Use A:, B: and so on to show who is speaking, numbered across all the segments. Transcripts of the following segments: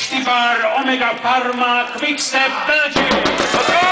A: Štybar, Omega Pharma, Quickstep, Belgium.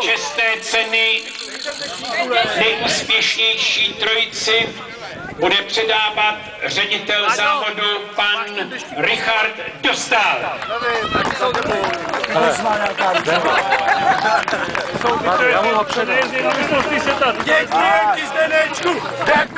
A: Čestné ceny nejúspěšnější trojici bude předávat ředitel závodu pan Richard Dostal.
B: Děkuji ti, Zdenečku! Děkuji ti,